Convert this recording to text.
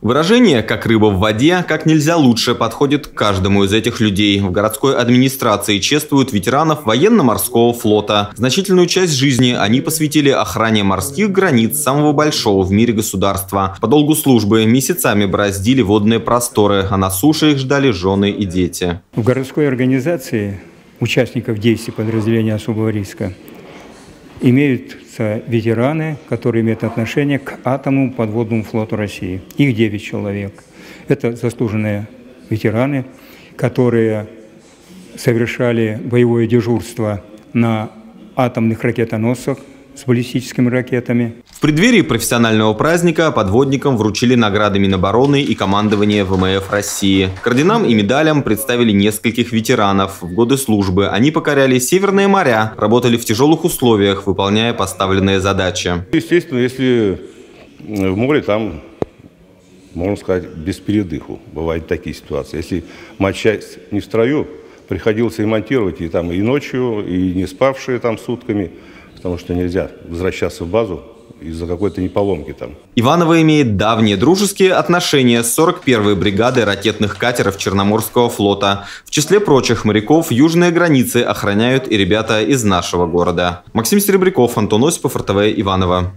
Выражение «как рыба в воде» как нельзя лучше подходит к каждому из этих людей. В городской администрации чествуют ветеранов военно-морского флота. Значительную часть жизни они посвятили охране морских границ самого большого в мире государства. По долгу службы месяцами бороздили водные просторы, а на суше их ждали жены и дети. В городской организации участников действий подразделения особого риска имеются ветераны, которые имеют отношение к атомному подводному флоту России. Их 9 человек. Это заслуженные ветераны, которые совершали боевое дежурство на атомных ракетоносцах с баллистическими ракетами. В преддверии профессионального праздника подводникам вручили награды Минобороны и командования ВМФ России. К орденам и медалям представили нескольких ветеранов. В годы службы они покоряли северные моря, работали в тяжелых условиях, выполняя поставленные задачи. Естественно, если в море там можно сказать, без передыху. Бывают такие ситуации. Если матчасть не в строю, приходилось ремонтировать и там и ночью, и не спавшие там сутками, потому что нельзя возвращаться в базу из-за какой-то неполомки там. Иваново имеет давние дружеские отношения с 41-й бригадой ракетных катеров Черноморского флота. В числе прочих моряков южные границы охраняют и ребята из нашего города. Максим Серебряков, Антон Осипов, РТВ Иваново.